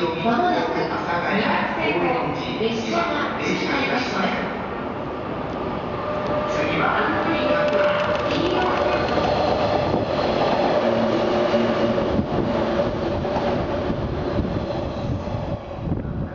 まもなく阿佐ヶ谷列車が